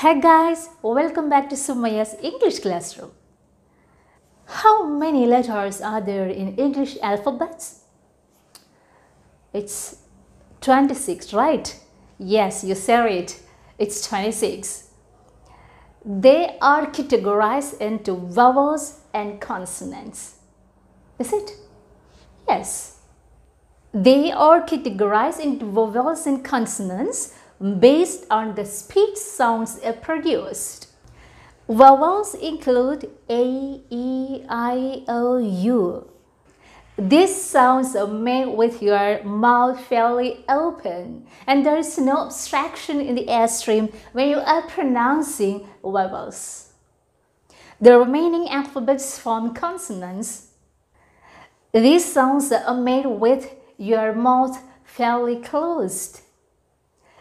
Hey guys, welcome back to Sumayya's English classroom. How many letters are there in English alphabets? It's 26, right? Yes, you said it. It's 26. They are categorized into vowels and consonants. Is it? Yes. They are categorized into vowels and consonants based on the speech sounds produced. Vowels include A, E, I, O, U. These sounds are made with your mouth fairly open and there is no obstruction in the air stream when you are pronouncing vowels. The remaining alphabets form consonants. These sounds are made with your mouth fairly closed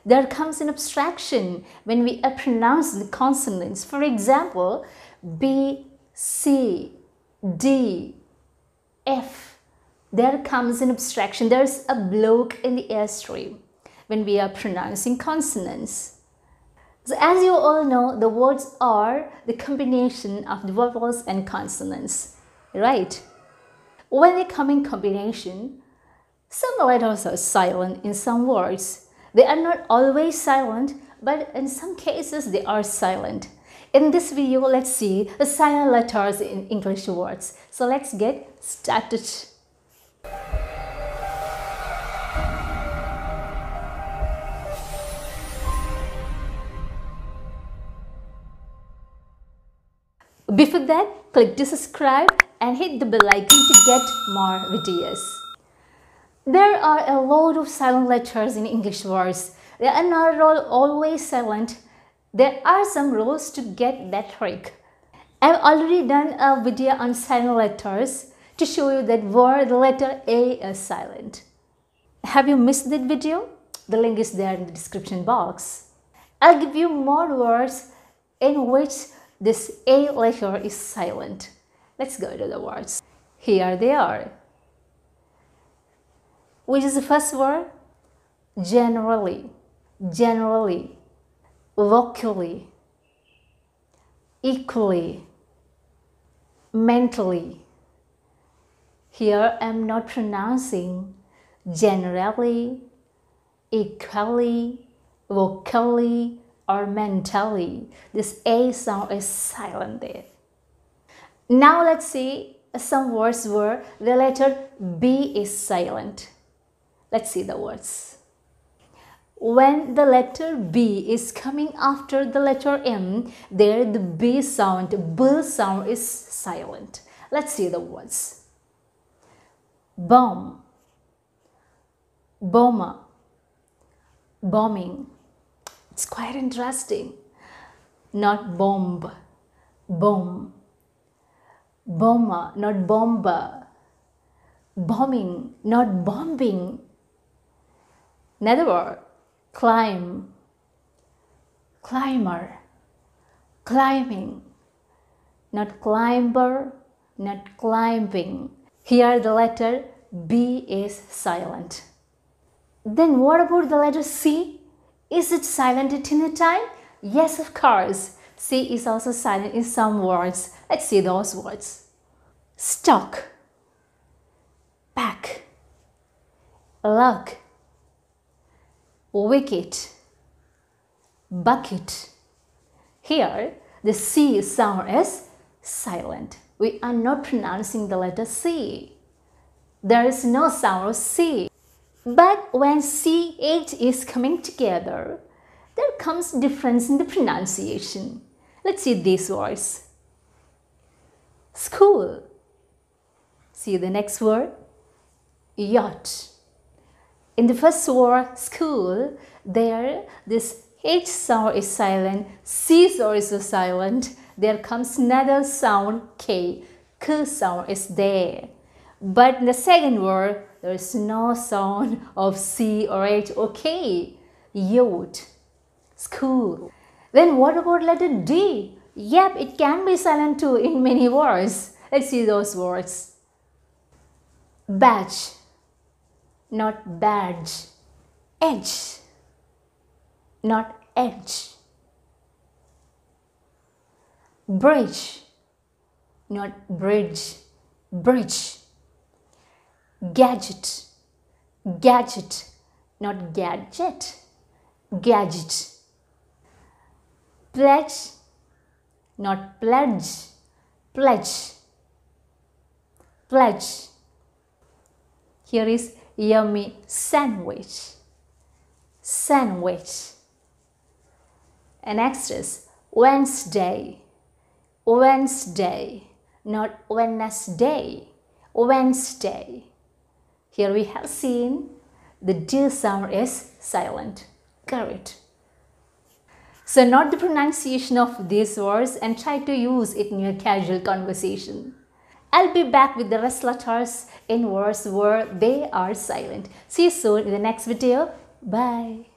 there comes an abstraction when we pronounce the consonants. For example, B, C, D, F. There comes an abstraction. There's a block in the airstream when we are pronouncing consonants. So as you all know, the words are the combination of the vowels and consonants, right? When they come in combination, some letters are silent in some words they are not always silent, but in some cases they are silent. In this video, let's see the silent letters in English words. So let's get started. Before that, click to subscribe and hit the bell icon to get more videos. There are a lot of silent letters in English words. They are not all always silent. There are some rules to get that trick. I've already done a video on silent letters to show you that where the letter A is silent. Have you missed that video? The link is there in the description box. I'll give you more words in which this A letter is silent. Let's go to the words. Here they are. Which is the first word? Generally, generally, vocally, equally, mentally. Here I'm not pronouncing generally, equally, vocally, or mentally. This A sound is silent there. Now let's see some words where the letter B is silent. Let's see the words. When the letter B is coming after the letter M, there the B sound, B sound is silent. Let's see the words. Bomb, bomber, bombing. It's quite interesting. Not bomb, bomb. Bomber, not bomber. Bombing, not bombing. Another word, climb, climber, climbing, not climber, not climbing. Here the letter B is silent. Then what about the letter C? Is it silent at any time? Yes, of course. C is also silent in some words. Let's see those words. Stock, back, luck, wicket, bucket. Here, the C sound is silent. We are not pronouncing the letter C. There is no sound of C. But when CH is coming together, there comes difference in the pronunciation. Let's see these words. School. See the next word. Yacht in the first word school, there this H sound is silent, C sound is silent. There comes another sound K. K sound is there. But in the second word, there is no sound of C or H or K. Yacht, school. Then what about letter D? Yep, it can be silent too in many words. Let's see those words. Batch, not badge. Edge, not edge. bridge, not bridge, bridge. Gadget, gadget, not gadget, gadget. Pledge, not pledge, pledge, pledge. Here is yummy sandwich, sandwich. And next is Wednesday, Wednesday, not Wednesday, Wednesday. Here we have seen the D sound is silent. Correct. So note the pronunciation of these words and try to use it in your casual conversation. I'll be back with the rest in words where they are silent. See you soon in the next video. Bye.